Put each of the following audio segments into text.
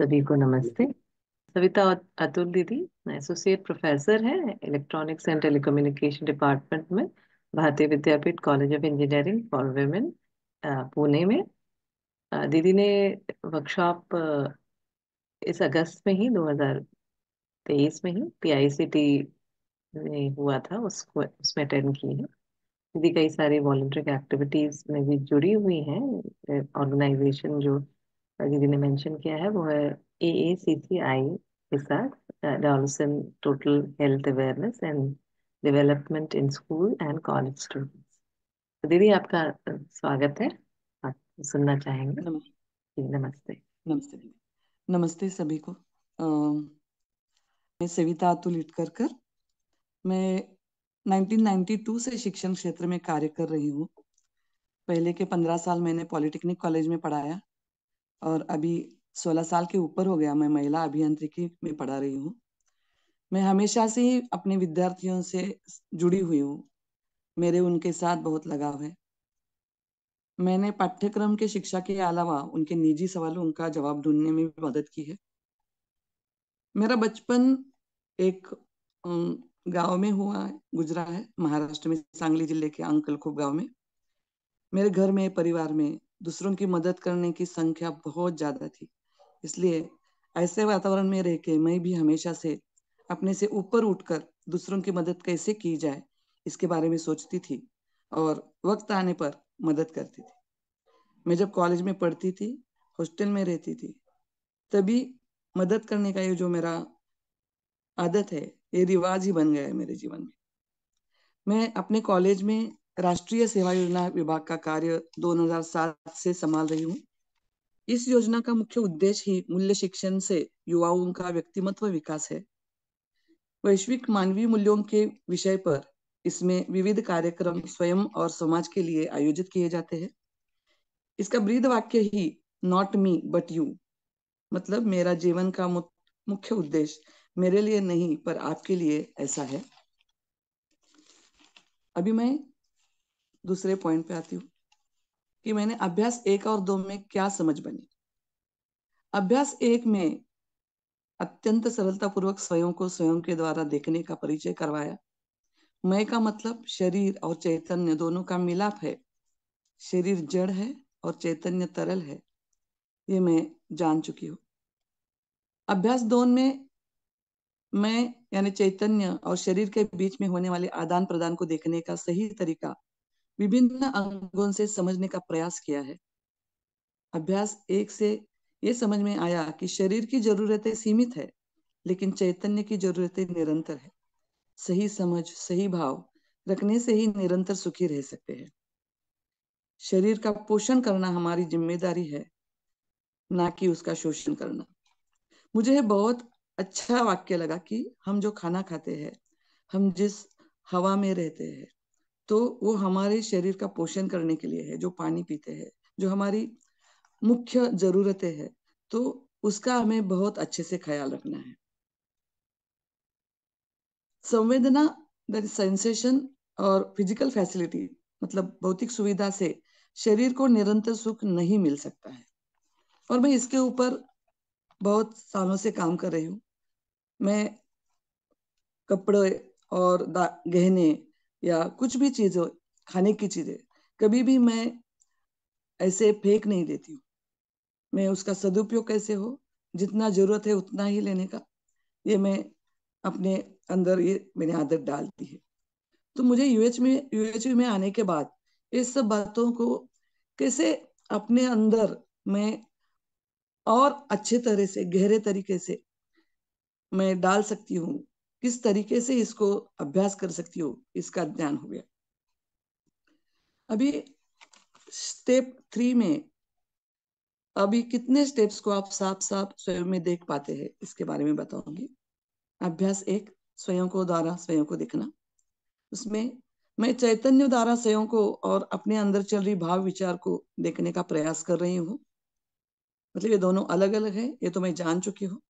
सभी को नमस्ते। सविता अतुल दीदी एसोसिएट प्रोफेसर है इलेक्ट्रॉनिक्स एंड टेलीकम्युनिकेशन डिपार्टमेंट में, Bharatiya Vidyapeeth college of engineering for women Pune में। दीदी ने वर्कशॉप इस अगस्त में ही 2023 में ही पीआईसीटी में हुआ था, उसको, उसमें अटेंड की है। दीदी कई सारी वॉल्ट्रिक एक्टिविटीज़ में भी जुड़ी हुई हैं, ऑर्गेनाइजेशन जो दीदी ने मेंशन किया है वो है ए ए सी सी आई के साथ adolescent total health awareness and development in school and college students तो दीदी आपका स्वागत है। आप सुनना चाहेंगे? नमस्ते। नमस्ते नमस्ते नमस्ते सभी को। अ, मैं सविता अतुल इटकरकर मैं 1992 से शिक्षण क्षेत्र में कार्य कर रही हूँ। पहले के 15 साल मैंने पॉलिटेक्निक कॉलेज में पढ़ाया। और अभी 16 साल के ऊपर हो गया मैं महिला अभियांत्रिकी में पढ़ा रही हूँ। मैं हमेशा से ही अपने विद्यार्थियों से जुड़ी हुई हूँ। मेरे उनके साथ बहुत लगाव है। मैंने पाठ्यक्रम के शिक्षा के अलावा उनके निजी सवालों का जवाब ढूँढने में भी मदद की है। मेरा बचपन एक गाँव में हुआ है गुजरा है, महाराष्ट्र में, सांगली ज़िले के अंकलखूब गाँव में। मेरे घर में, परिवार में दूसरों की मदद करने की संख्या बहुत ज़्यादा थी। इसलिए ऐसे वातावरण में रह के मैं भी हमेशा से अपने से ऊपर उठकर दूसरों की मदद कैसे की जाए, इसके बारे में सोचती थी और वक्त आने पर मदद करती थी। मैं जब कॉलेज में पढ़ती थी, हॉस्टल में रहती थी, तभी मदद करने का ये जो मेरा आदत है, ये रिवाज ही बन गया है मेरे जीवन में। मैं अपने कॉलेज में राष्ट्रीय सेवा योजना विभाग का कार्य 2007 से संभाल रही हूँ। इस योजना का मुख्य उद्देश्य ही मूल्य शिक्षण से युवाओं का व्यक्तिमत्व विकास है। वैश्विक मानवीय मूल्यों के विषय पर इसमें विविध कार्यक्रम स्वयं और समाज के लिए आयोजित किए जाते हैं। इसका ब्रीद वाक्य ही नॉट मी बट यू मतलब मेरा जीवन का मुख्य उद्देश्य मेरे लिए नहीं, पर आपके लिए ऐसा है। अभी मैं दूसरे पॉइंट पे आती हूँ कि मैंने अभ्यास एक और दो में क्या समझ बनी? अभ्यास एक में अत्यंत सरलता पूर्वक स्वयं को स्वयं के द्वारा देखने का परिचय करवाया। मैं का मतलब शरीर और चैतन्य दोनों का मिलाप है। शरीर जड़ है और चैतन्य तरल है। ये मैं जान चुकी हूँ। अभ्यास दोन में मैं यानी चैतन्य और शरीर के बीच में होने वाले आदान प्रदान को देखने का सही तरीका विभिन्न अंगों से समझने का प्रयास किया है। अभ्यास एक से ये समझ में आया कि शरीर की जरूरतें सीमित है, लेकिन चैतन्य की जरूरतें निरंतर है। सही समझ, सही भाव रखने से ही निरंतर सुखी रह सकते हैं। शरीर का पोषण करना हमारी ज़िम्मेदारी है, ना कि उसका शोषण करना। मुझे बहुत अच्छा वाक्य लगा कि हम जो खाना खाते हैं, हम जिस हवा में रहते हैं तो वो हमारे शरीर का पोषण करने के लिए है, जो पानी पीते हैं, जो हमारी मुख्य जरूरतें है तो उसका हमें बहुत अच्छे से ख्याल रखना है। संवेदना सेंसेशन और फ़िज़िकल फैसिलिटी मतलब भौतिक सुविधा से शरीर को निरंतर सुख नहीं मिल सकता है। और मैं इसके ऊपर बहुत सालों से काम कर रही हूँ। मैं कपड़े और गहने या कुछ भी चीज़ हो, खाने की चीज़ें, कभी भी मैं ऐसे फेंक नहीं देती हूँ। मैं उसका सदुपयोग कैसे हो, जितना ज़रूरत है उतना ही लेने का, ये मैं अपने अंदर ये मैंने आदत डाल दी है। तो मुझे यूएच में यूएच में आने के बाद इस सब बातों को कैसे अपने अंदर मैं और अच्छे तरह से, गहरे तरीके से मैं डाल सकती हूँ किस तरीके से इसको अभ्यास कर सकती हो, इसका ज्ञान हो गया। अभी स्टेप थ्री में, अभी कितने स्टेप्स को आप साफ़ साफ़ स्वयं में देख पाते हैं, इसके बारे में बताऊँगी। अभ्यास एक, स्वयं को द्वारा, स्वयं को देखना। उसमें मैं चैतन्य द्वारा स्वयं को और अपने अंदर चल रही भाव विचार को देखने का प्रयास कर रही हूँ। मतलब ये दोनों अलग अलग है, ये तो मैं जान चुकी हूँ।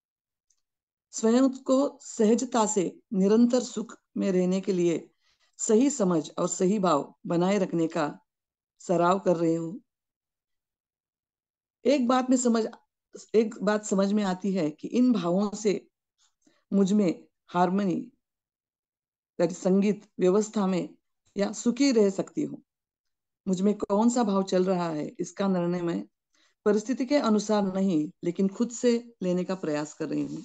स्वयं को सहजता से निरंतर सुख में रहने के लिए सही समझ और सही भाव बनाए रखने का सराव कर रही हूँ। एक बात में समझ, एक बात समझ में आती है कि इन भावों से मुझमें हारमोनी संगीत व्यवस्था में या सुखी रह सकती हूँ। मुझमें कौन सा भाव चल रहा है इसका निर्णय मैं परिस्थिति के अनुसार नहीं, लेकिन खुद से लेने का प्रयास कर रही हूँ।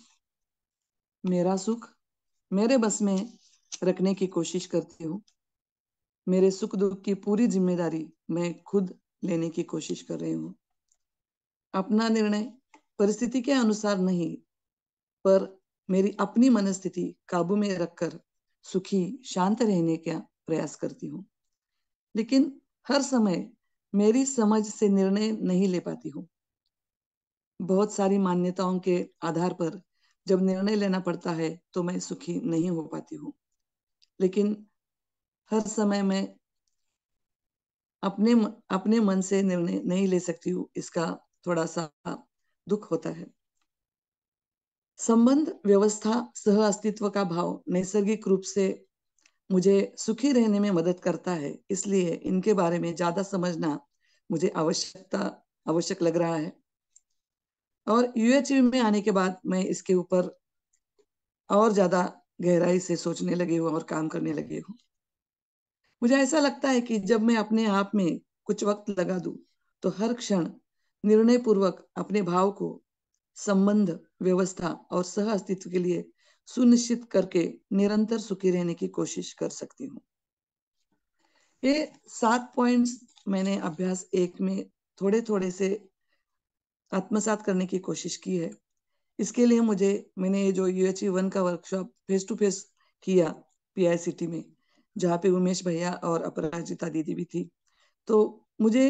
मेरा सुख मेरे बस में रखने की कोशिश करती हूँ। मेरे सुख दुख की पूरी ज़िम्मेदारी मैं खुद लेने की कोशिश कर रही हूँ। अपना निर्णय परिस्थिति के अनुसार नहीं, पर मेरी अपनी मनस्थिति काबू में रखकर सुखी, शांत रहने का प्रयास करती हूँ। लेकिन हर समय मेरी समझ से निर्णय नहीं ले पाती हूँ। बहुत सारी मान्यताओं के आधार पर जब निर्णय लेना पड़ता है तो मैं सुखी नहीं हो पाती हूँ। लेकिन हर समय मैं अपने अपने मन से निर्णय नहीं ले सकती हूँ, इसका थोड़ा सा दुख होता है। संबंध, व्यवस्था, सह अस्तित्व का भाव नैसर्गिक रूप से मुझे सुखी रहने में मदद करता है, इसलिए इनके बारे में ज़्यादा समझना मुझे आवश्यकता, आवश्यक लग रहा है। और यूएचवी में आने के बाद मैं इसके ऊपर और ज़्यादा गहराई से सोचने लगी हूँ और काम करने लगी हूँ। मुझे ऐसा लगता है कि जब मैं अपने आप में कुछ वक्त लगा दूँ तो हर क्षण निर्णय पूर्वक अपने भाव को संबंध, व्यवस्था और सह अस्तित्व के लिए सुनिश्चित करके निरंतर सुखी रहने की कोशिश कर सकती हूँ। ये सात पॉइंट्स मैंने अभ्यास एक में थोड़े थोड़े से आत्मसात करने की कोशिश की है। इसके लिए मुझे, मैंने ये जो यूएच वन का वर्कशॉप फेस टू फेस किया पीआईसीटी में, जहाँ पे उमेश भैया और अपराजिता दीदी भी थी तो मुझे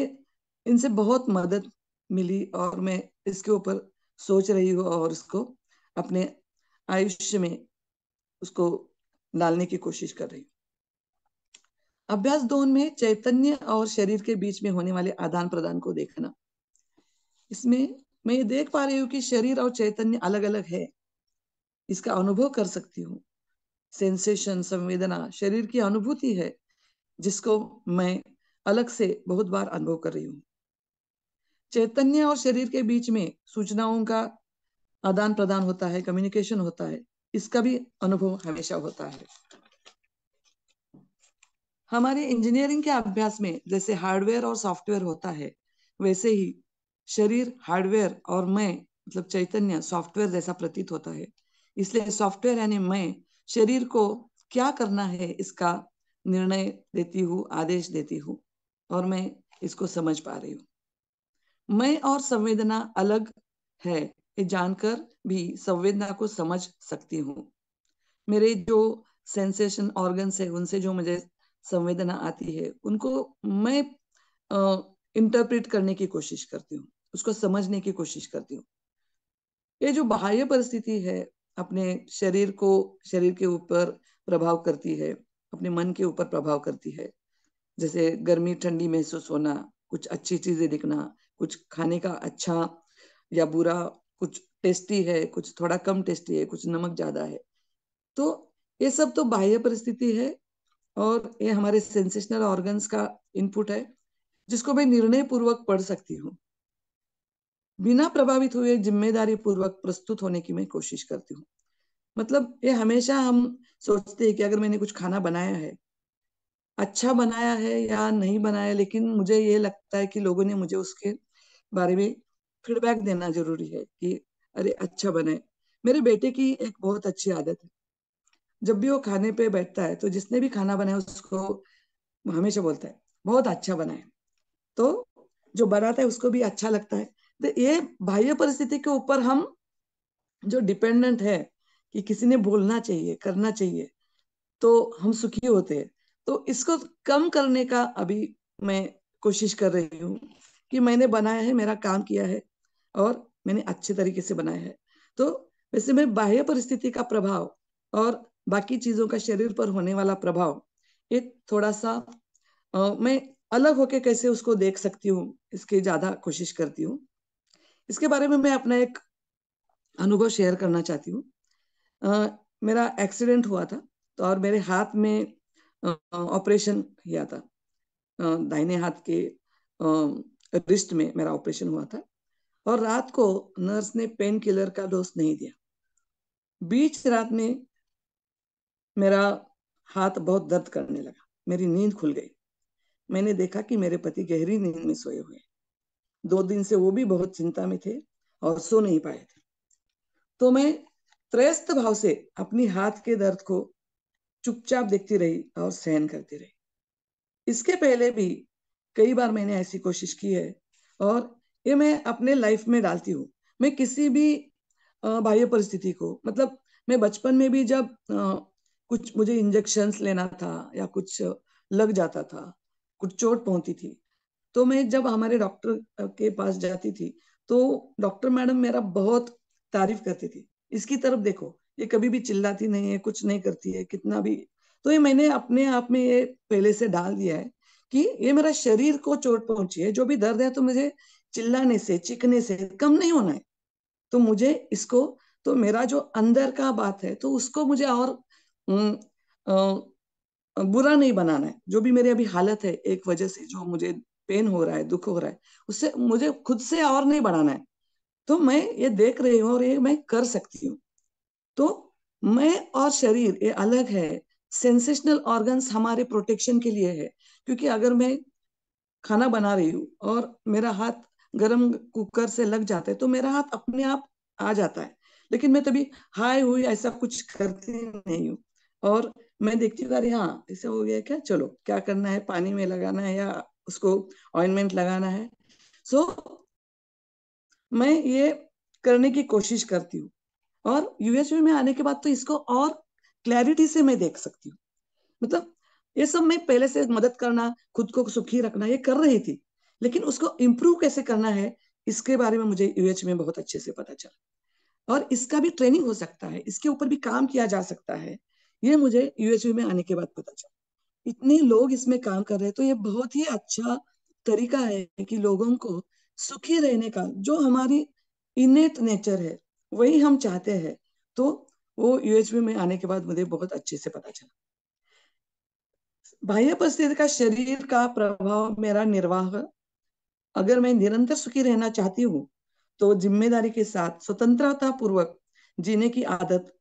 इनसे बहुत मदद मिली और मैं इसके ऊपर सोच रही हूँ और इसको अपने आयुष्य में उसको डालने की कोशिश कर रही हूँ। अभ्यास दोन में चैतन्य और शरीर के बीच में होने वाले आदान प्रदान को देखना। इसमें मैं ये देख पा रही हूँ कि शरीर और चैतन्य अलग अलग है। इसका अनुभव कर सकती हूँ। सेंसेशन, संवेदना शरीर की अनुभूति है, जिसको मैं अलग से बहुत बार अनुभव कर रही हूँ। चैतन्य और शरीर के बीच में सूचनाओं का आदान प्रदान होता है कम्युनिकेशन होता है, इसका भी अनुभव हमेशा होता है। हमारे इंजीनियरिंग के अभ्यास में जैसे हार्डवेयर और सॉफ्टवेयर होता है, वैसे ही शरीर, हार्डवेयर और मैं मतलब चैतन्य, सॉफ्टवेयर जैसा प्रतीत होता है। इसलिए सॉफ्टवेयर यानी मैं, शरीर को क्या करना है इसका निर्णय देती हूँ, आदेश देती हूँ और मैं इसको समझ पा रही हूँ। मैं और संवेदना अलग है ये जानकर भी संवेदना को समझ सकती हूँ। मेरे जो सेंसेशन ऑर्गन्स है, उनसे जो मुझे संवेदना आती है, उनको मैं इंटरप्रेट करने की कोशिश करती हूँ। उसको समझने की कोशिश करती हूँ। ये जो बाह्य परिस्थिति है, अपने शरीर को, शरीर के ऊपर प्रभाव करती है, अपने मन के ऊपर प्रभाव करती है, जैसे गर्मी, ठंडी महसूस होना, कुछ अच्छी चीज़ें दिखना, कुछ खाने का अच्छा या बुरा, कुछ टेस्टी है, कुछ थोड़ा कम टेस्टी है, कुछ नमक ज़्यादा है। तो ये सब तो बाह्य परिस्थिति है और ये हमारे सेंसेशनल ऑर्गन्स का इनपुट है, जिसको मैं निर्णय पूर्वक पढ़ सकती हूँ। बिना प्रभावित हुए ज़िम्मेदारी पूर्वक प्रस्तुत होने की मैं कोशिश करती हूँ। मतलब ये हमेशा हम सोचते हैं कि अगर मैंने कुछ खाना बनाया है अच्छा बनाया है या नहीं बनाया, लेकिन मुझे ये लगता है कि लोगों ने मुझे उसके बारे में फीडबैक देना ज़रूरी है कि अरे अच्छा बने मेरे बेटे की एक बहुत अच्छी आदत है। जब भी वो खाने पे बैठता है तो जिसने भी खाना बनाया उसको हमेशा बोलता है, बहुत अच्छा बनाए तो जो बनाता है उसको भी अच्छा लगता है। तो ये बाह्य परिस्थिति के ऊपर हम जो डिपेंडेंट है कि किसी ने बोलना चाहिए करना चाहिए तो हम सुखी होते हैं। तो इसको कम करने का अभी मैं कोशिश कर रही हूँ कि मैंने बनाया है मेरा काम किया है और मैंने अच्छे तरीके से बनाया है। तो वैसे मैं बाह्य परिस्थिति का प्रभाव और बाकी चीज़ों का शरीर पर होने वाला प्रभाव ये थोड़ा सा आ, मैं अलग होके कैसे उसको देख सकती हूँ इसकी ज़्यादा कोशिश करती हूँ। इसके बारे में मैं अपना एक अनुभव शेयर करना चाहती हूँ। मेरा एक्सीडेंट हुआ था तो और मेरे हाथ में ऑपरेशन किया था। दाहिने हाथ के रिस्ट में मेरा ऑपरेशन हुआ था और रात को नर्स ने पेन किलर का डोज नहीं दिया। बीच रात में मेरा हाथ बहुत दर्द करने लगा, मेरी नींद खुल गई। मैंने देखा कि मेरे पति गहरी नींद में सोए हुए दो दिन से वो भी बहुत चिंता में थे और सो नहीं पाए थे। तो मैं त्रयस्त भाव से अपनी हाथ के दर्द को चुपचाप देखती रही और सहन करती रही। इसके पहले भी कई बार मैंने ऐसी कोशिश की है और ये मैं अपने लाइफ में डालती हूँ। मैं किसी भी बाह्य परिस्थिति को मतलब मैं बचपन में भी जब कुछ मुझे इंजेक्शन लेना था या कुछ लग जाता था, कुछ चोट पहुँचती थी तो मैं जब हमारे डॉक्टर के पास जाती थी तो डॉक्टर मैडम मेरा बहुत तारीफ़ करती थी। इसकी तरफ़ देखो, ये कभी भी चिल्लाती नहीं है, कुछ नहीं करती है, कितना भी। तो ये मैंने अपने आप में ये पहले से डाल दिया है कि ये मेरा शरीर को चोट पहुँची है, जो भी दर्द है तो मुझे चिल्लाने से चिकने से कम नहीं होना है। तो मुझे इसको तो मेरा जो अंदर का बात है तो उसको मुझे और बुरा नहीं बनाना है। जो भी मेरी अभी हालत है, एक वजह से जो मुझे पेन हो रहा है, दुख हो रहा है, उससे मुझे खुद से और नहीं बढ़ाना है। तो मैं ये देख रही हूँ और ये मैं कर सकती हूँ। तो मैं और शरीर, ये अलग है। सेंसेशनल ऑर्गन्स हमारे प्रोटेक्शन के लिए है। क्योंकि अगर मैं खाना बना रही हूँ और मेरा हाथ गरम कुकर से लग जाता है तो मेरा हाथ अपने आप आ जाता है। लेकिन मैं तभी हाय हुई, ऐसा कुछ करती नहीं हूँ। और मैं देखती हूँ, अरे हाँ ऐसे हो गया क्या? चलो, क्या करना है? पानी में लगाना है या उसको ऑइनमेंट लगाना है। सो so, मैं ये करने की कोशिश करती हूँ। और यूएसबी में आने के बाद तो इसको और क्लैरिटी से मैं देख सकती हूँ। मतलब ये सब मैं पहले से मदद करना खुद को सुखी रखना ये कर रही थी। लेकिन उसको इम्प्रूव कैसे करना है इसके बारे में मुझे यूएच में बहुत अच्छे से पता चला। और इसका भी ट्रेनिंग हो सकता है इसके ऊपर भी काम किया जा सकता है ये मुझे यूएचबी में आने के बाद पता चला। इतने लोग इसमें काम कर रहे हैं तो ये बहुत ही अच्छा तरीका है कि लोगों को सुखी रहने का, जो हमारी इनेट नेचर है, वही हम चाहते हैं। तो वो यूएचबी में आने के बाद मुझे बहुत अच्छे से पता चला। बाह्य परिस्थिति का शरीर का प्रभाव मेरा निर्वाह अगर मैं निरंतर सुखी रहना चाहती हूँ तो ज़िम्मेदारी के साथ स्वतंत्रता पूर्वक जीने की आदत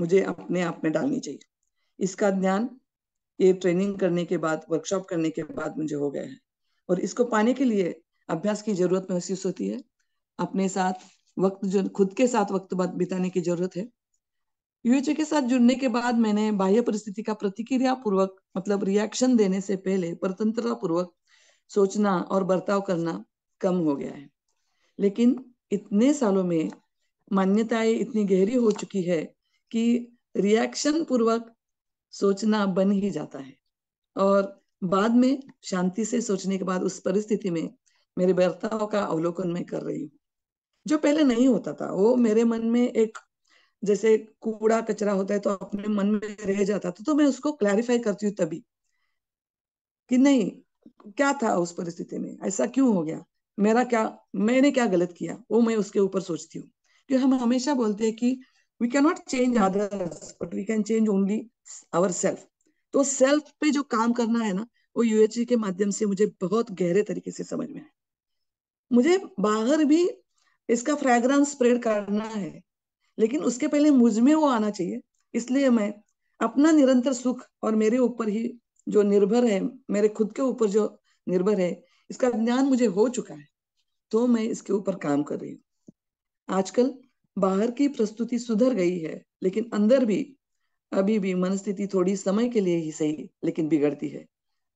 मुझे अपने आप में डालनी चाहिए। इसका ज्ञान ये ट्रेनिंग करने के बाद वर्कशॉप करने के बाद मुझे हो गया है। और इसको पाने के लिए अभ्यास की ज़रूरत महसूस होती है। अपने साथ वक्त जो, खुद के साथ वक्त बिताने की ज़रूरत है। यूएचए के साथ जुड़ने के बाद मैंने बाह्य परिस्थिति का प्रतिक्रिया पूर्वक मतलब रिएक्शन देने से पहले परतंत्रता पूर्वक सोचना और बर्ताव करना कम हो गया है। लेकिन इतने सालों में मान्यताएँ इतनी गहरी हो चुकी है कि रिएक्शन पूर्वक सोचना बन ही जाता है। और बाद में शांति से सोचने के बाद उस परिस्थिति में मेरे बर्ताव का अवलोकन मैं कर रही हूँ। जो पहले नहीं होता था, वो मेरे मन में एक जैसे कूड़ा कचरा होता है तो अपने मन में रह जाता था तो मैं उसको क्लैरिफाई करती हूँ तभी कि नहीं, क्या था उस परिस्थिति में? ऐसा क्यों हो गया? मेरा क्या, मैंने क्या गलत किया? वो मैं उसके ऊपर सोचती हूँ। क्योंकि हम हमेशा बोलते हैं कि we can not change others but we can change only our self तो सेल्फ पे जो काम करना है ना, वो यूएचजी के माध्यम से मुझे बहुत गहरे तरीके से समझ में आया मुझे बाहर भी इसका फ्रेग्रेंस स्प्रेड करना है, लेकिन उसके पहले मुझमें वो आना चाहिए। इसलिए मैं अपना निरंतर सुख और मेरे ऊपर ही जो निर्भर है, मेरे खुद के ऊपर जो निर्भर है, इसका ज्ञान मुझे हो चुका है तो मैं इसके ऊपर काम कर रही हूँ। आजकल बाहर की प्रस्तुति सुधर गई है, लेकिन अंदर भी, अभी भी मनस्थिति थोड़ी समय के लिए ही सही, लेकिन बिगड़ती है।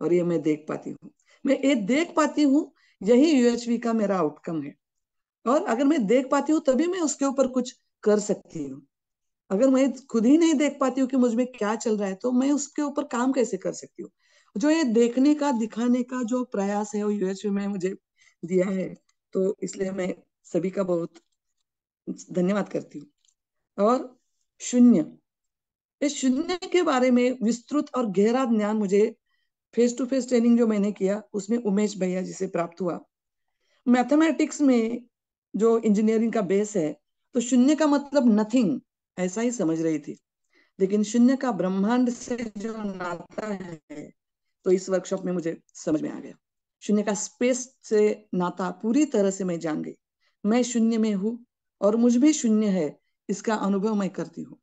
और ये मैं देख पाती हूँ। मैं ये देख पाती हूँ, यही यूएचवी का मेरा आउटकम है। और अगर मैं देख पाती हूँ, तभी मैं उसके ऊपर कुछ कर सकती हूँ। अगर मैं खुद ही नहीं देख पाती हूँ कि मुझमें क्या चल रहा है तो मैं उसके ऊपर काम कैसे कर सकती हूँ? जो ये देखने का, दिखाने का जो प्रयास है, वो यूएचवी में मुझे दिया है तो इसलिए मैं सभी का बहुत धन्यवाद करती हूँ। और शून्य। इस शून्य के बारे में विस्तृत और गहरा ज्ञान मुझे फेस टू फेस ट्रेनिंग जो मैंने किया, उसमें उमेश भैया जी से प्राप्त हुआ। मैथमेटिक्स में जो इंजीनियरिंग का बेस है तो शून्य का मतलब नथिंग ऐसा ही समझ रही थी। लेकिन शून्य का ब्रह्मांड से जो नाता है तो इस वर्कशॉप में मुझे समझ में आ गया। शून्य का स्पेस से नाता पूरी तरह से मैं जान गई। मैं शून्य में हूँ और मुझमें शून्य है, इसका अनुभव मैं करती हूँ।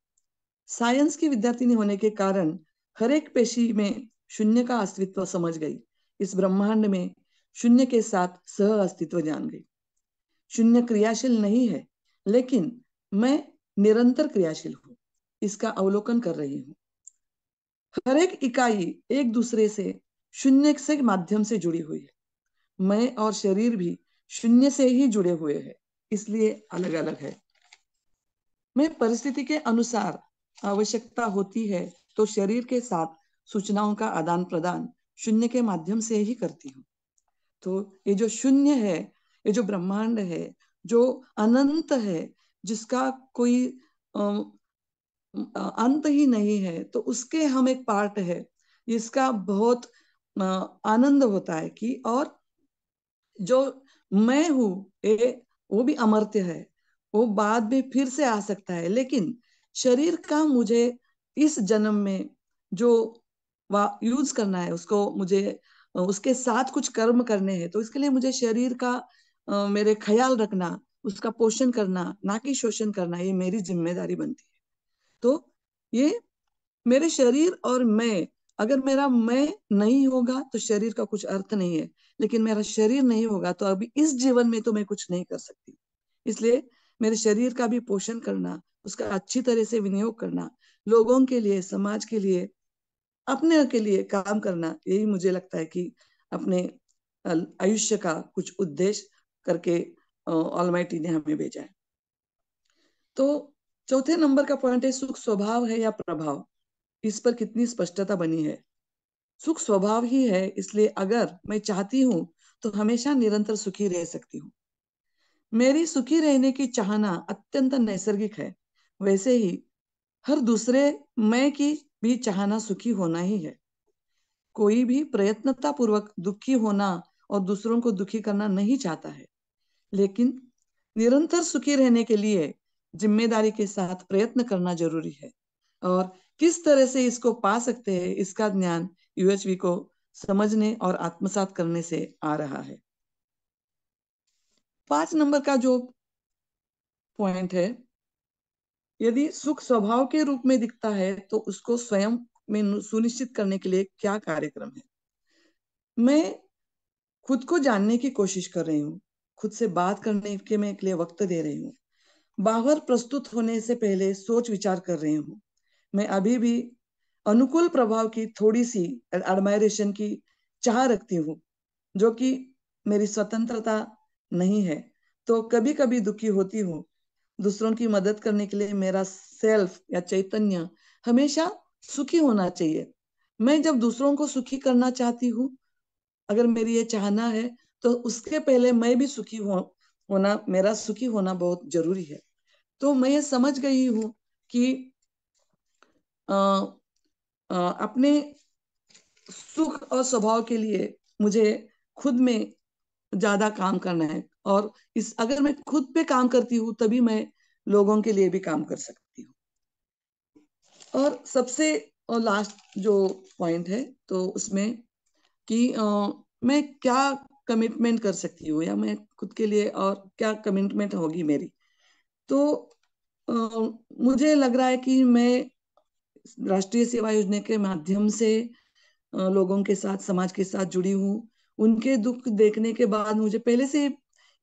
साइंस की विद्यार्थिनी होने के कारण हर एक पेशी में शून्य का अस्तित्व समझ गई। इस ब्रह्मांड में शून्य के साथ सह अस्तित्व जान गई। शून्य क्रियाशील नहीं है, लेकिन मैं निरंतर क्रियाशील हूँ, इसका अवलोकन कर रही हूँ। हर एक इकाई एक दूसरे से शून्य से माध्यम से जुड़ी हुई है। मैं और शरीर भी शून्य से ही जुड़े हुए हैं। इसलिए अलग अलग है। मैं परिस्थिति के अनुसार आवश्यकता होती है तो शरीर के साथ सूचनाओं का आदान प्रदान शून्य के माध्यम से ही करती हूँ। तो ये जो शून्य है, ये जो ब्रह्मांड है, जो अनंत है, जिसका कोई अंत ही नहीं है तो उसके हम एक पार्ट है। इसका बहुत आनंद होता है कि और जो मैं हूँ, ये वो भी अमर्त्य है, वो बाद में फिर से आ सकता है। लेकिन शरीर का मुझे इस जन्म में जो यूज़ करना है, उसको मुझे, उसके साथ कुछ कर्म करने हैं तो इसके लिए मुझे शरीर का मेरे ख्याल रखना, उसका पोषण करना, ना कि शोषण करना, ये मेरी ज़िम्मेदारी बनती है। तो ये मेरे शरीर और मैं अगर मेरा मैं नहीं होगा तो शरीर का कुछ अर्थ नहीं है। लेकिन मेरा शरीर नहीं होगा तो अभी इस जीवन में तो मैं कुछ नहीं कर सकती। इसलिए मेरे शरीर का भी पोषण करना, उसका अच्छी तरह से विनियोग करना, लोगों के लिए, समाज के लिए, अपने के लिए काम करना, यही मुझे लगता है कि अपने आयुष्य का कुछ उद्देश्य करके ऑलमाइटी ने हमें भेजा है। तो चौथे नंबर का पॉइंट है, सुख स्वभाव है या प्रभाव? इस पर कितनी स्पष्टता बनी है? सुख स्वभाव ही है, इसलिए अगर मैं चाहती हूँ तो हमेशा निरंतर सुखी रह सकती हूँ। मेरी सुखी रहने की चाहना अत्यंत नैसर्गिक है। वैसे ही, हर दूसरे मैं की भी चाहना सुखी होना ही है। कोई भी प्रयत्नता पूर्वक दुखी होना और दूसरों को दुखी करना नहीं चाहता है। लेकिन निरंतर सुखी रहने के लिए ज़िम्मेदारी के साथ प्रयत्न करना ज़रूरी है और किस तरह से इसको पा सकते हैं, इसका ज्ञान यूएचवी को समझने और आत्मसात करने से आ रहा है। पाँच नंबर का जो पॉइंट है, यदि सुख स्वभाव के रूप में दिखता है तो उसको स्वयं में सुनिश्चित करने के लिए क्या कार्यक्रम है? मैं खुद को जानने की कोशिश कर रही हूँ, खुद से बात करने के मैं के लिए वक्त दे रही हूँ। बाहर प्रस्तुत होने से पहले सोच विचार कर रही हूँ। मैं अभी भी अनुकूल प्रभाव की थोड़ी सी एडमायरेशन की चाह रखती हूँ, जो कि मेरी स्वतंत्रता नहीं है। तो कभी कभी दुखी होती हूँ। दूसरों की मदद करने के लिए मेरा सेल्फ या चैतन्य हमेशा सुखी होना चाहिए। मैं जब दूसरों को सुखी करना चाहती हूँ, अगर मेरी ये चाहना है तो उसके पहले मैं भी सुखी हो, होना, मेरा सुखी होना बहुत ज़रूरी है। तो मैं ये समझ गई हूँ कि अपने सुख और स्वभाव के लिए मुझे खुद में ज़्यादा काम करना है और इस अगर मैं खुद पे काम करती हूँ तभी मैं लोगों के लिए भी काम कर सकती हूँ। और सबसे और लास्ट जो पॉइंट है तो उसमें कि आ, मैं क्या कमिटमेंट कर सकती हूँ या मैं खुद के लिए और क्या कमिटमेंट होगी मेरी? तो आ, मुझे लग रहा है कि मैं राष्ट्रीय सेवा योजना के माध्यम से लोगों के साथ, समाज के साथ जुड़ी हूँ। उनके दुख देखने के बाद मुझे पहले से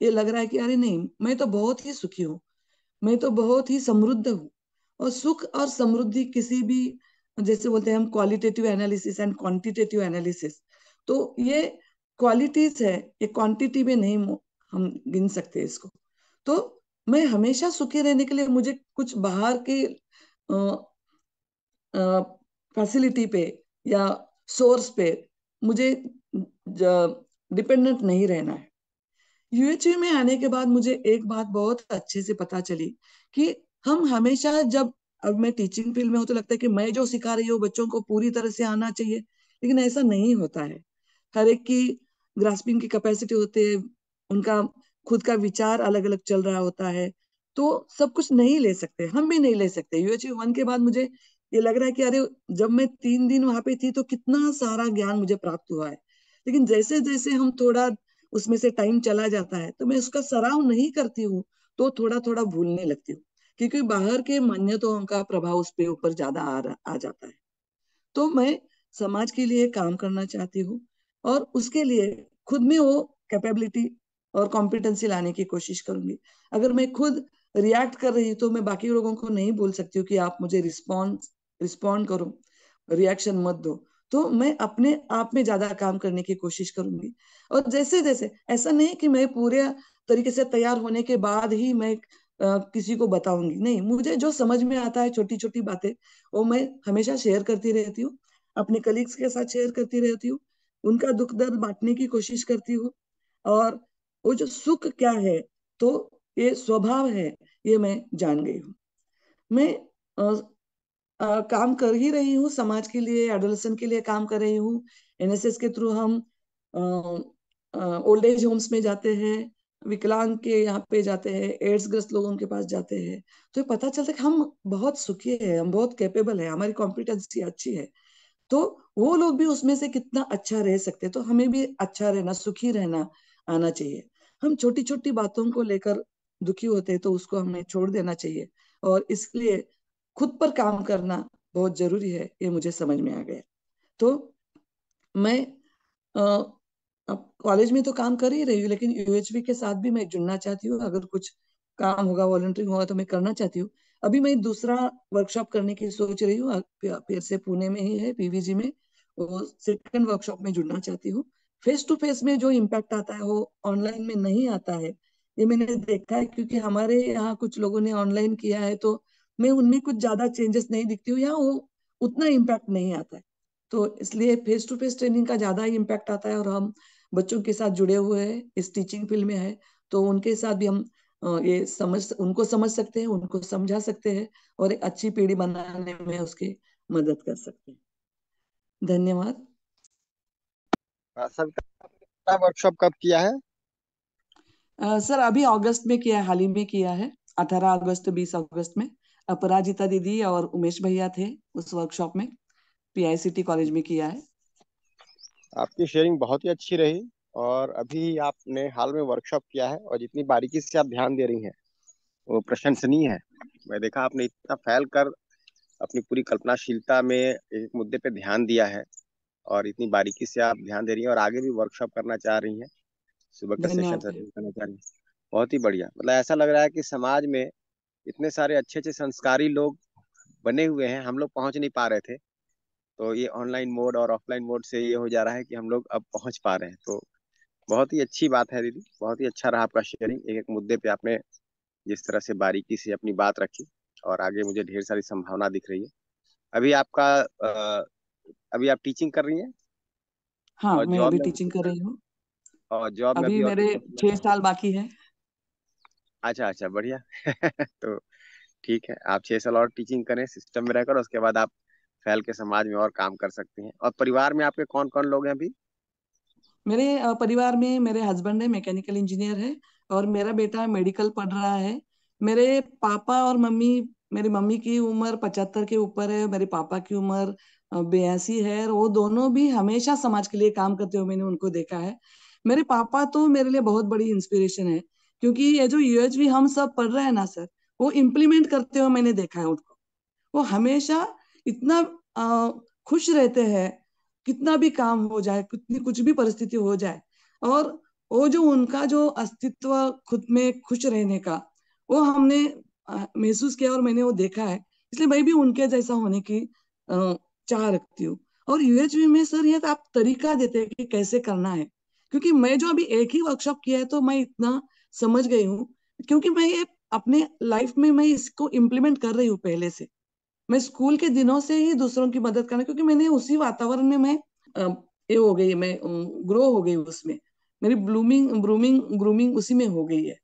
ये लग रहा है कि अरे नहीं, मैं तो बहुत ही सुखी हूँ। मैं तो बहुत ही समृद्ध हूँ। और सुख और समृद्धि किसी भी, जैसे बोलते हैं हम qualitative analysis and quantitative analysis तो ये क्वालिटीज है, ये क्वांटिटी में नहीं हम गिन सकते इसको। तो मैं हमेशा सुखी रहने के लिए मुझे कुछ बाहर के फैसिलिटी पे या सोर्स पे मुझे डिपेंडेंट नहीं रहना है। यूएचयू में आने के बाद मुझे एक बात बहुत अच्छे से पता चली कि हम हमेशा जब, अब मैं टीचिंग फ़ील्ड में हूँ तो लगता है कि मैं जो सिखा रही हूँ बच्चों को पूरी तरह से आना चाहिए, लेकिन ऐसा नहीं होता है। हर एक की ग्रास्पिंग की कैपेसिटी होती है, उनका खुद का विचार अलग अलग चल रहा होता है तो सब कुछ नहीं ले सकते, हम भी नहीं ले सकते। यूएचयू वन के बाद मुझे ये लग रहा है कि अरे जब मैं तीन दिन वहाँ पे थी तो कितना सारा ज्ञान मुझे प्राप्त हुआ है। लेकिन जैसे जैसे हम थोड़ा उसमें से टाइम चला जाता है तो मैं उसका सराव नहीं करती हूँ तो थोड़ा थोड़ा भूलने लगती हूँ। क्योंकि बाहर के मान्यताओं का प्रभाव उस पे ऊपर ज़्यादा आ, आ जाता है। तो मैं समाज के लिए काम करना चाहती हूँ और उसके लिए खुद में वो कैपेबिलिटी और कॉम्पिटेंसी लाने की कोशिश करूँगी। अगर मैं खुद रिएक्ट कर रही हूँ तो मैं बाकी लोगों को नहीं बोल सकती हूँ कि आप मुझे रिस्पॉन्स रिस्पॉन्ड करो रिएक्शन मत दो। तो मैं अपने आप में ज़्यादा काम करने की कोशिश करूँगी। और जैसे जैसे ऐसा नहीं कि मैं पूरे तरीके से तैयार होने के बाद ही मैं आ, किसी को बताऊँगी। नहीं मुझे जो समझ में आता है छोटी छोटी बातें वो मैं हमेशा शेयर करती रहती हूँ। अपने कलीग्स के साथ शेयर करती रहती हूँ। उनका दुख दर्द बांटने की कोशिश करती हूँ। और वो जो सुख क्या है तो ये स्वभाव है ये मैं जान गई हूँ। मैं काम कर ही रही हूँ, समाज के लिए एडोलेसन के लिए काम कर रही हूँ। एनएसएस के थ्रू हम ओल्ड एज होम्स में जाते हैं, विकलांग के यहाँ पे जाते हैं एड्स ग्रस्त लोगों के पास जाते हैं। तो ये पता चलता है कि हम बहुत सुखी है, हम बहुत कैपेबल है, हमारी कॉम्पिटेंसी अच्छी है। तो वो लोग भी उसमें से कितना अच्छा रह सकते तो हमें भी अच्छा रहना, सुखी रहना आना चाहिए। हम छोटी छोटी बातों को लेकर दुखी होते हैं तो उसको हमें छोड़ देना चाहिए। और इसलिए खुद पर काम करना बहुत ज़रूरी है, ये मुझे समझ में आ गया। तो मैं अब कॉलेज में तो काम कर ही रही हूँ, लेकिन यूएचवी के साथ भी मैं जुड़ना चाहती हूँ। अगर कुछ काम होगा वॉलंटियरिंग होगा तो मैं करना चाहती हूँ। अभी मैं दूसरा वर्कशॉप करने की सोच रही हूँ फिर से पुणे में ही है पीवीजी में। वो सेकंड वर्कशॉप में जुड़ना चाहती हूँ। फेस टू फेस में जो इम्पैक्ट आता है, वो ऑनलाइन में नहीं आता है, ये मैंने देखा है, क्योंकि हमारे यहाँ कुछ लोगों ने ऑनलाइन किया है तो मैं उनमें कुछ ज़्यादा चेंजेस नहीं दिखती हूँ या वो उतना इम्पैक्ट नहीं आता है। तो इसलिए फेस टू फेस ट्रेनिंग का ज़्यादा ही इम्पैक्ट आता है और हम बच्चों के साथ जुड़े हुए हैं इस टीचिंग फ़ील्ड में है तो उनके साथ भी हम ये समझ उनको समझ सकते हैं उनको समझा सकते हैं और एक अच्छी पीढ़ी बनाने में उसकी मदद कर सकते हैं। धन्यवाद। सर वर्कशॉप कब किया है? आ, सर अभी अगस्त में किया है हाल ही में किया है अठारह अगस्त बीस अगस्त में। अपराजिता दीदी और उमेश भैया थे उस वर्कशॉप में पीआईसीटी कॉलेज में किया है। आपकी शेयरिंग बहुत ही अच्छी रही और अभी आपने हाल में वर्कशॉप किया है और जितनी बारीकी से आप ध्यान दे रही हैं वो प्रशंसनीय है। मैं देखा आपने इतना फैल कर अपनी पूरी कल्पनाशीलता में एक मुद्दे पे ध्यान दिया है और इतनी बारीकी से आप ध्यान दे रही हैं और आगे भी वर्कशॉप करना चाह रही हैं सुबह का सेशन करना चाह रही हैं। बहुत ही बढ़िया। मतलब ऐसा लग रहा है कि समाज में इतने सारे अच्छे अच्छे संस्कारी लोग बने हुए हैं हम लोग पहुँच नहीं पा रहे थे। तो ये ऑनलाइन मोड और ऑफलाइन मोड से ये हो जा रहा है कि हम लोग अब पहुँच पा रहे हैं। तो बहुत ही अच्छी बात है दीदी बहुत ही अच्छा रहा आपका शेयरिंग एक एक मुद्दे पे आपने जिस तरह से बारीकी से अपनी बात रखी और आगे मुझे ढेर सारी संभावना दिख रही है। अभी आपका अभी आप टीचिंग कर रही हैं? हाँ मैं अभी टीचिंग कर रही हूँ। और जॉब अभी मेरे छह साल बाकी है। अच्छा अच्छा बढ़िया। तो ठीक है, आप छह साल और टीचिंग करें सिस्टम में रहकर, उसके बाद आप फैल के समाज में और काम कर सकते हैं। और परिवार में आपके कौन कौन लोग हैं अभी? मेरे परिवार में मेरे हस्बैंड है मैकेनिकल इंजीनियर है, और मेरा बेटा मेडिकल पढ़ रहा है। मेरे पापा और मम्मी, मेरी मम्मी की उम्र पचहत्तर के ऊपर है, मेरे पापा की उम्र बयासी है, और वो दोनों भी हमेशा समाज के लिए काम करते हुए मैंने उनको देखा है। मेरे पापा तो मेरे लिए बहुत बड़ी इंस्पिरेशन है। क्योंकि ये जो यूएचवी हम सब पढ़ रहे हैं ना सर वो इम्प्लीमेंट करते हुए मैंने देखा है उनको। वो हमेशा इतना आ, खुश रहते हैं कितना भी काम हो जाए कितनी कुछ भी परिस्थिति हो जाए और वो जो उनका जो अस्तित्व खुद में खुश रहने का वो हमने महसूस किया और मैंने वो देखा है। इसलिए मैं भी उनके जैसा होने की चाह रखती हूँ। और यूएचवी में सर ये तो आप तरीका देते हैं कि कैसे करना है। क्योंकि मैं जो अभी एक ही वर्कशॉप किया है तो मैं इतना समझ गई हूँ क्योंकि मैं ये अपने लाइफ में मैं इसको इम्प्लीमेंट कर रही हूँ पहले से। मैं स्कूल के दिनों से ही दूसरों की मदद करना क्योंकि मैंने उसी वातावरण में मैं ये हो गई मैं ग्रो हो गई उसमें। मेरी ब्लूमिंग ब्रूमिंग ग्रूमिंग उसी में हो गई है।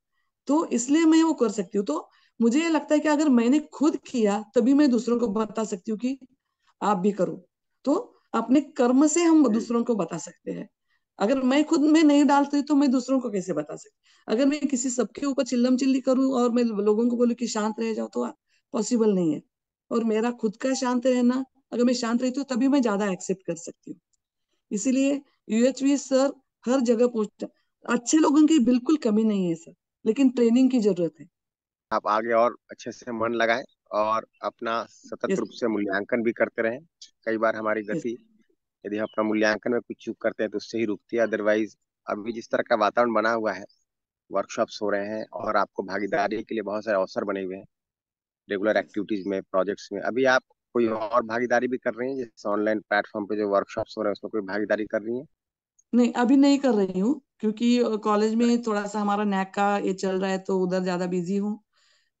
तो इसलिए मैं वो कर सकती हूँ। तो मुझे ये लगता है कि अगर मैंने खुद किया तभी मैं दूसरों को बता सकती हूँ कि आप भी करो। तो अपने कर्म से हम दूसरों को बता सकते हैं। अगर मैं खुद में नहीं डालती तो मैं दूसरों को कैसे बता सकती? अगर मैं किसी सबके ऊपर चिल्लम चिल्ली करूँ और मैं लोगों को बोलूँ कि शांत रह जाओ तो पॉसिबल नहीं है। और मेरा खुद का शांत रहना अगर मैं शांत रहती हूँ तभी मैं ज़्यादा एक्सेप्ट कर सकती हूँ। इसीलिए यूएचवी सर हर जगह पहुँचता अच्छे लोगों की बिल्कुल कमी नहीं है सर लेकिन ट्रेनिंग की ज़रूरत है। आप आगे और अच्छे से मन लगाएँ और अपना सतत रूप से मूल्यांकन भी करते रहें। कई बार हमारी गति यदि हम अपना मूल्यांकन में कुछ चूक करते हैं तो उससे ही रुकती है। अदरवाइज़ अभी जिस तरह का वातावरण बना हुआ है वर्कशॉप्स हो रहे हैं और आपको भागीदारी के लिए बहुत सारे अवसर बने हुए हैं रेगुलर एक्टिविटीज़ में प्रोजेक्ट्स में। अभी आप कोई और भागीदारी भी कर रही हैं जैसे ऑनलाइन प्लेटफॉर्म पे जो वर्कशॉप्स हो रहे हैं उसमें कोई भागीदारी कर रही हैं? नहीं अभी नहीं कर रही हूँ क्योंकि कॉलेज में थोड़ा सा हमारा नैक का ये चल रहा है तो उधर ज़्यादा बिज़ी हूँ।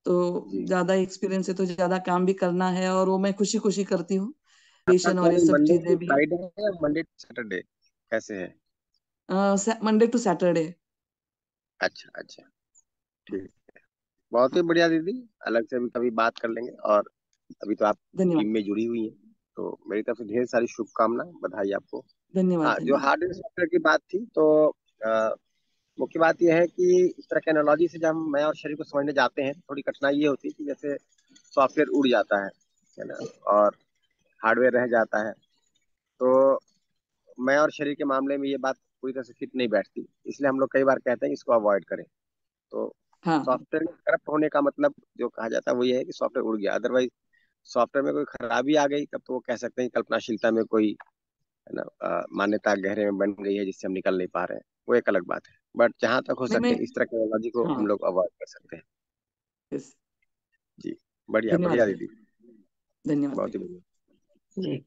तो ज़्यादा एक्सपीरियंस है तो ज़्यादा काम भी करना है और वो मैं खुशी खुशी करती हूँ। और ये सब चीज़ें भी। फ्राइडे है या मंडे टू सैटरडे कैसे है? मंडे टू सैटरडे अच्छा अच्छा। ठीक है। बहुत ही बढ़िया दीदी। अलग से भी कभी बात कर लेंगे और अभी तो आप टीम में जुड़ी हुई हैं तो मेरी तरफ़ से ढेर सारी शुभकामनाएँ बधाई आपको। धन्यवाद हाँ जो हार्डवेयर सॉफ्टवेयर की बात थी तो मुख्य बात यह है कि इस तरह के एनालॉजी से जब हम मैं और शरीर को समझने जाते हैं थोड़ी कठिनाई ये होती है कि जैसे सॉफ्टवेयर उड़ जाता है है ना? और हार्डवेयर रह जाता है। तो मैं और शरीर के मामले में ये बात पूरी तरह से फिट नहीं बैठती। इसलिए हम लोग कई बार कहते हैं इसको अवॉइड करें। तो हाँ। हाँ सॉफ्टवेयर में करप्ट होने का मतलब जो कहा जाता है वो ये है कि सॉफ्टवेयर उड़ गया। अदरवाइज़ सॉफ्टवेयर में कोई खराबी आ गई तब तो वो कह सकते हैं कल्पनाशीलता में कोई है ना मान्यता गहरे में बन गई है जिससे हम निकल नहीं पा रहे हैं। वो एक अलग बात है। बट जहाँ तक हो सके इस तरह की टेक्नोलॉजी को हम हाँ लोग अवॉइड कर सकते हैं। जी। बढ़िया बढ़िया दीदी। धन्यवाद। बहुत ही बढ़िया। जी